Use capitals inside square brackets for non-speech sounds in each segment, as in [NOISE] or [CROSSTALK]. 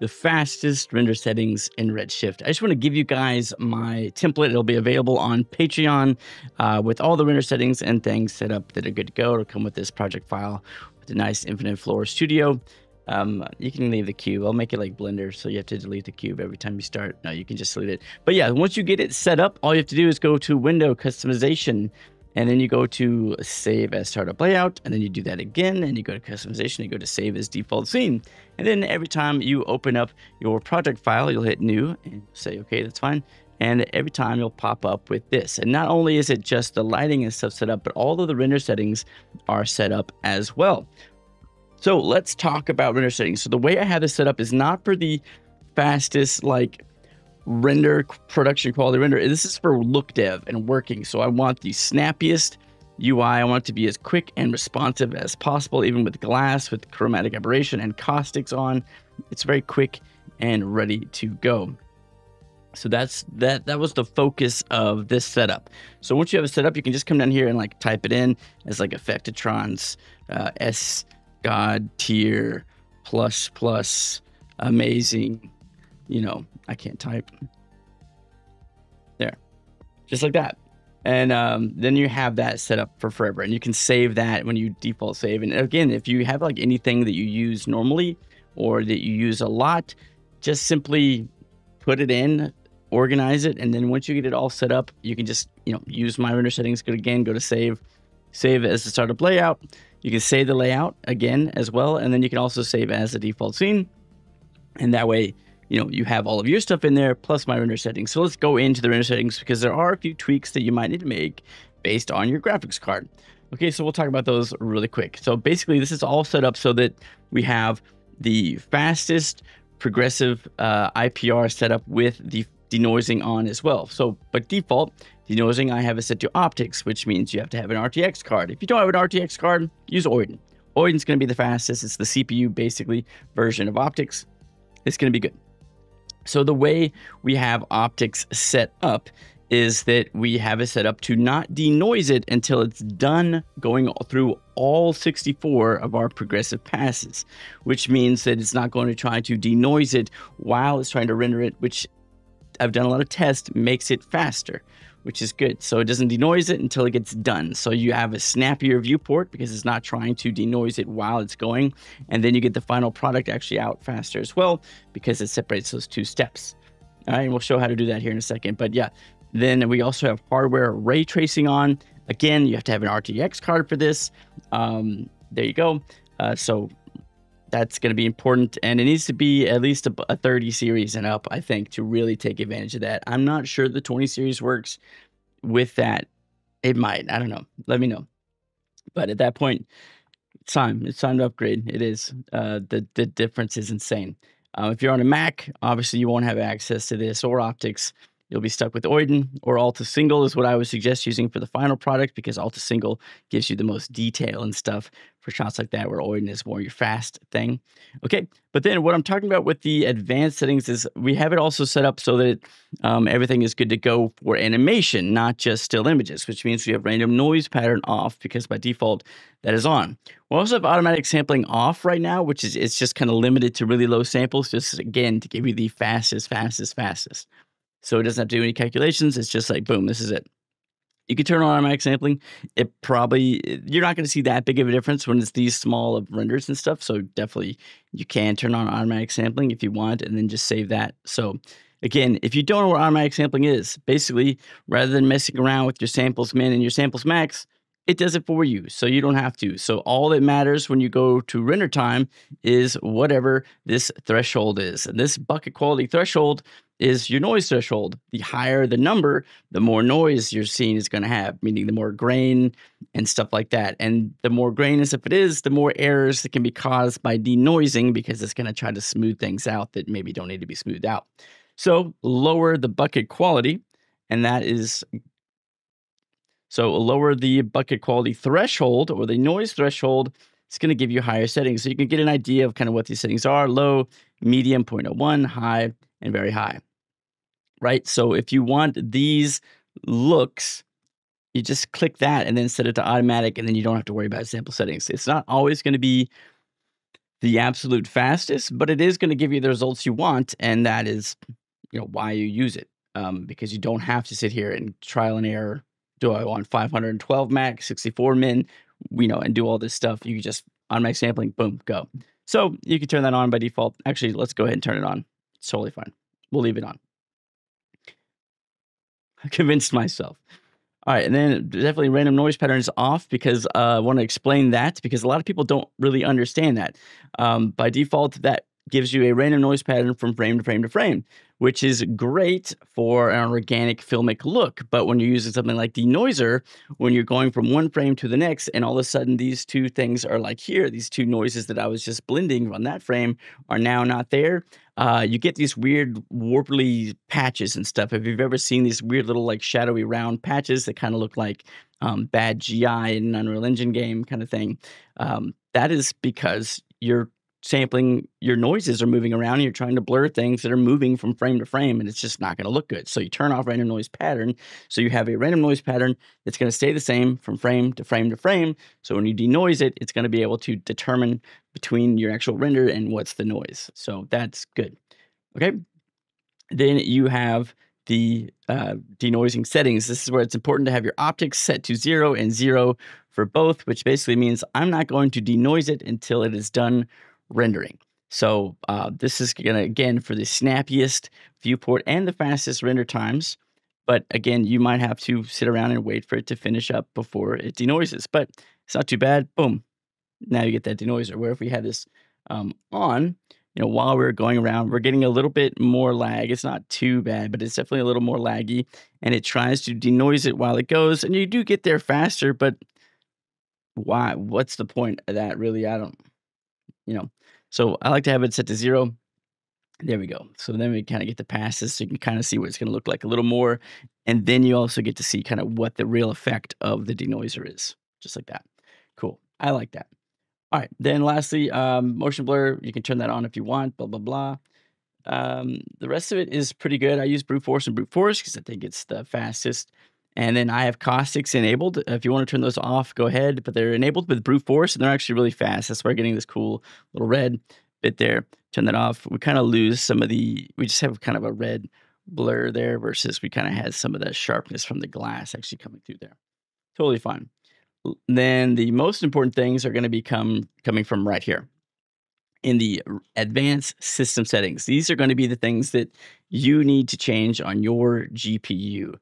the fastest render settings in Redshift. I just want to give you guys my template. It'll be available on Patreon uh, with all the render settings and things set up that are good to go. It'll come with this project file with a nice Infinite Floor Studio. Um, you can leave the cube. I'll make it like Blender, so you have to delete the cube every time you start. No, you can just delete it. But yeah, once you get it set up, all you have to do is go to Window Customization and then you go to save as startup layout and then you do that again and you go to customization you go to save as default scene. And then every time you open up your project file you'll hit new and say okay that's fine. And every time you'll pop up with this. And not only is it just the lighting and stuff set up but all of the render settings are set up as well. So let's talk about render settings. So the way i have this set up is not for the fastest like render production quality render. This is for look dev and working. So I want the snappiest UI. I want it to be as quick and responsive as possible, even with glass, with chromatic aberration and caustics on. It's very quick and ready to go. So that's that that was the focus of this setup. So once you have a setup, you can just come down here and like type it in as like Effectatrons uh, S God tier plus plus amazing you know, I can't type. There, just like that. And um, then you have that set up for forever. And you can save that when you default save. And again, if you have like anything that you use normally or that you use a lot, just simply put it in, organize it. And then once you get it all set up, you can just, you know, use my render settings. Go again, go to save, save as a startup layout. You can save the layout again as well. And then you can also save as a default scene. And that way you know, you have all of your stuff in there plus my render settings. So let's go into the render settings because there are a few tweaks that you might need to make based on your graphics card. Okay, so we'll talk about those really quick. So basically, this is all set up so that we have the fastest progressive uh, IPR set up with the denoising on as well. So by default, denoising I have it set to OptiX, which means you have to have an RTX card. If you don't have an RTX card, use OIDN. OIDN's going to be the fastest. It's the CPU basically version of OptiX. It's going to be good. So the way we have OptiX set up is that we have it set up to not denoise it until it's done going through all 64 of our progressive passes, which means that it's not going to try to denoise it while it's trying to render it, which I've done a lot of tests, makes it faster which is good. So it doesn't denoise it until it gets done. So you have a snappier viewport because it's not trying to denoise it while it's going. And then you get the final product actually out faster as well because it separates those two steps. All right, and we'll show how to do that here in a second. But yeah, then we also have hardware ray tracing on. Again, you have to have an RTX card for this. Um, there you go. Uh, so that's going to be important. And it needs to be at least a, a 30 series and up, I think, to really take advantage of that. I'm not sure the 20 series works with that. It might. I don't know. Let me know. But at that point, it's time. It's time to upgrade. It is. Uh, the, the difference is insane. Uh, if you're on a Mac, obviously you won't have access to this or OptiX. You'll be stuck with OIDN or Altus Single is what I would suggest using for the final product because Altus Single gives you the most detail and stuff for shots like that where OIDN is more your fast thing. Okay, but then what I'm talking about with the advanced settings is we have it also set up so that um, everything is good to go for animation, not just still images, which means we have random noise pattern off because by default that is on. We also have automatic sampling off right now, which is it's just kind of limited to really low samples, just again to give you the fastest, fastest, fastest. So it doesn't have to do any calculations. It's just like, boom, this is it. You can turn on automatic sampling. It probably, eh, you're not going to see that big of a difference when it's these small of renders and stuff. So definitely you can turn on automatic sampling if you want and then just save that. So again, if you don't know what automatic sampling is, basically, rather than messing around with your samples min and your samples max, it does it for you. So you don't have to. So all that matters when you go to render time is whatever this threshold is. And this bucket quality threshold is your noise threshold. The higher the number, the more noise your scene is going to have, meaning the more grain and stuff like that. And the more grain as if it is, the more errors that can be caused by denoising because it's going to try to smooth things out that maybe don't need to be smoothed out. So lower the bucket quality, and that is so lower the bucket quality threshold or the noise threshold. It's going to give you higher settings. So you can get an idea of kind of what these settings are low, medium, 0.01, high, and very high, right? So if you want these looks, you just click that and then set it to automatic, and then you don't have to worry about sample settings. It's not always going to be the absolute fastest, but it is going to give you the results you want, and that is, you know, why you use it. Um, because you don't have to sit here and trial and error. Do I want 512 max, 64 min, you know, and do all this stuff? You just on sampling, boom, go. So you can turn that on by default. Actually, let's go ahead and turn it on. It's totally fine. We'll leave it on. I [LAUGHS] convinced myself. All right, and then definitely random noise patterns off because uh, I want to explain that because a lot of people don't really understand that. Um, by default, that gives you a random noise pattern from frame to frame to frame, which is great for an organic filmic look. But when you're using something like denoiser, when you're going from one frame to the next, and all of a sudden these two things are like here, these two noises that I was just blending on that frame are now not there. Uh, you get these weird warply patches and stuff. If you've ever seen these weird little like shadowy round patches that kind of look like um, bad GI in an Unreal Engine game kind of thing, um, that is because you're sampling your noises are moving around and you're trying to blur things that are moving from frame to frame and it's just not going to look good. So you turn off random noise pattern. So you have a random noise pattern that's going to stay the same from frame to frame to frame. So when you denoise it, it's going to be able to determine between your actual render and what's the noise. So that's good. Okay. Then you have the uh, denoising settings. This is where it's important to have your OptiX set to zero and zero for both, which basically means I'm not going to denoise it until it is done rendering. So uh, this is going to, again, for the snappiest viewport and the fastest render times. But again, you might have to sit around and wait for it to finish up before it denoises. But it's not too bad. Boom. Now you get that denoiser. Where if we had this um, on, you know, while we're going around, we're getting a little bit more lag. It's not too bad, but it's definitely a little more laggy. And it tries to denoise it while it goes. And you do get there faster, but why? What's the point of that, really? I don't you know. So I like to have it set to zero. There we go. So then we kind of get the passes so you can kind of see what it's going to look like a little more. And then you also get to see kind of what the real effect of the denoiser is, just like that. Cool. I like that. All right. Then lastly, um, motion blur, you can turn that on if you want, blah, blah, blah. Um, the rest of it is pretty good. I use brute force and brute force because I think it's the fastest. And then I have caustics enabled. If you want to turn those off, go ahead. But they're enabled with brute force, and they're actually really fast. That's why we're getting this cool little red bit there. Turn that off. We kind of lose some of the. We just have kind of a red blur there versus we kind of had some of that sharpness from the glass actually coming through there. Totally fine. Then the most important things are going to become coming from right here in the advanced system settings. These are going to be the things that you need to change on your GPU.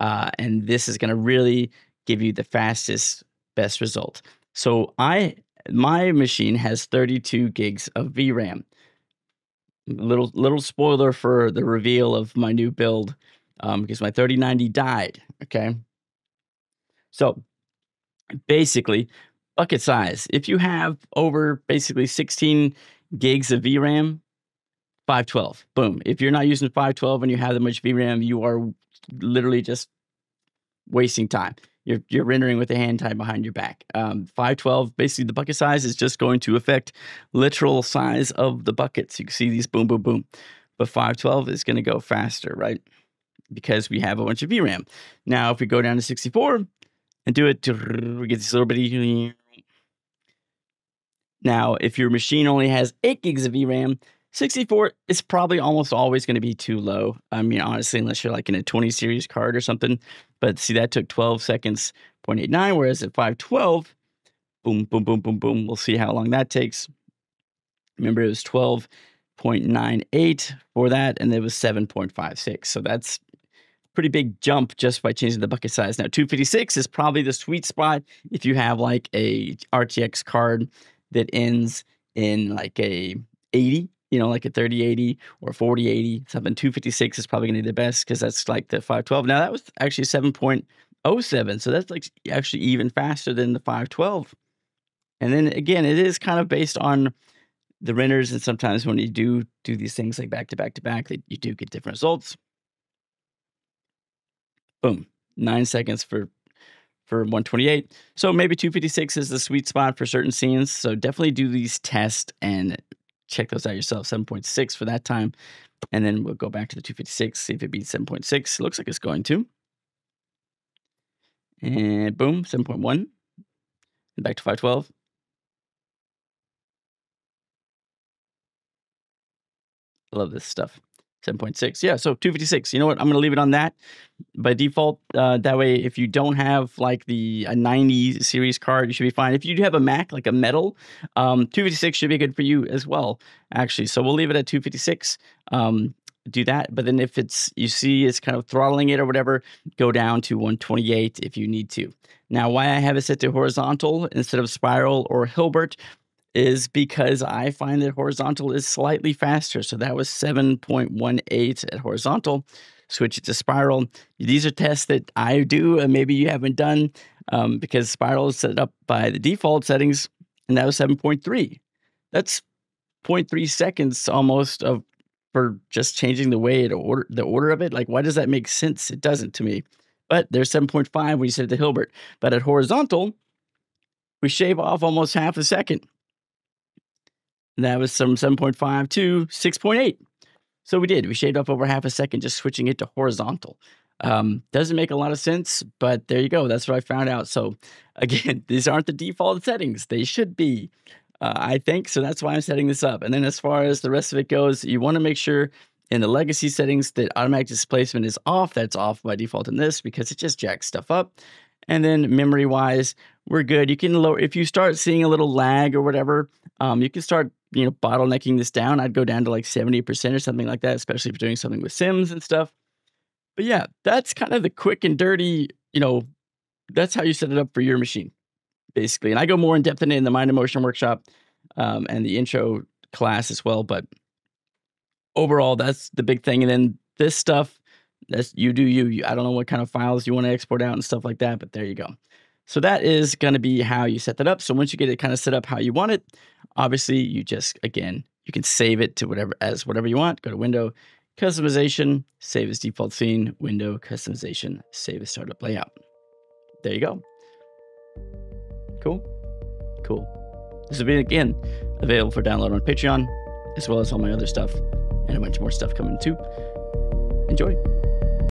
Uh, and this is going to really give you the fastest, best result. So I my machine has 32 gigs of VRAM. Little little spoiler for the reveal of my new build, um, because my 3090 died. Okay, so basically, bucket size. If you have over basically 16 gigs of VRAM, 512. Boom. If you're not using 512 and you have that much VRAM, you are literally just wasting time. You're, you're rendering with the hand tied behind your back. Um, 512, basically the bucket size is just going to affect literal size of the buckets. You can see these boom, boom, boom. But 512 is going to go faster, right? Because we have a bunch of VRAM. Now, if we go down to 64 and do it, we get this little bitty. [LAUGHS] Now, if your machine only has 8 gigs of VRAM, 64 is probably almost always going to be too low. I mean, honestly, unless you're like in a 20 series card or something. But see, that took 12 seconds, 0.89, whereas at 512, boom, boom, boom, boom, boom. We'll see how long that takes. Remember, it was 12.98 for that, and it was 7.56. So that's pretty big jump just by changing the bucket size. Now, 256 is probably the sweet spot if you have like a RTX card that ends in like a 80 you know, like a 3080 or 4080, something 256 is probably going to be the best because that's like the 512. Now, that was actually 7.07. So that's like actually even faster than the 512. And then again, it is kind of based on the renders. And sometimes when you do do these things like back to back to back, that you do get different results. Boom, nine seconds for for 128. So maybe 256 is the sweet spot for certain scenes. So definitely do these tests and check those out yourself. 7.6 for that time. And then we'll go back to the 256, see if it beats 7.6. Looks like it's going to. And boom, 7.1. And back to 512. Love this stuff. 7.6. Yeah, so 256. You know what? I'm going to leave it on that by default. Uh, that way, if you don't have like the a 90 series card, you should be fine. If you do have a Mac, like a metal, um, 256 should be good for you as well, actually. So we'll leave it at 256. Um, do that. But then if it's you see it's kind of throttling it or whatever, go down to 128 if you need to. Now, why I have it set to horizontal instead of spiral or Hilbert is because I find that horizontal is slightly faster. So that was 7.18 at horizontal. Switch it to spiral. These are tests that I do, and maybe you haven't done um, because spiral is set up by the default settings, and that was 7.3. That's 0.3 seconds almost of for just changing the way it order the order of it. Like, why does that make sense? It doesn't to me. But there's 7.5 when you set it to Hilbert. But at horizontal, we shave off almost half a second. And that was from 7.5 to 6.8. So we did. We shaved off over half a second just switching it to horizontal. Um, doesn't make a lot of sense, but there you go. That's what I found out. So [LAUGHS] again, these aren't the default settings. They should be, uh, I think. So that's why I'm setting this up. And then as far as the rest of it goes, you want to make sure in the legacy settings that automatic displacement is off. That's off by default in this because it just jacks stuff up. And then memory wise, we're good. You can lower if you start seeing a little lag or whatever. Um, you can start you know, bottlenecking this down, I'd go down to like 70% or something like that, especially if you're doing something with Sims and stuff. But yeah, that's kind of the quick and dirty, you know, that's how you set it up for your machine, basically. And I go more in depth in it in the Mind and Motion workshop um, and the intro class as well. But overall, that's the big thing. And then this stuff, that's you do you. I don't know what kind of files you want to export out and stuff like that, but there you go. So that is going to be how you set that up. So once you get it kind of set up how you want it, obviously you just, again, you can save it to whatever as whatever you want. Go to Window, Customization, Save as Default Scene, Window, Customization, Save as Startup Layout. There you go. Cool. Cool. This will be, again, available for download on Patreon, as well as all my other stuff and a bunch more stuff coming too. Enjoy.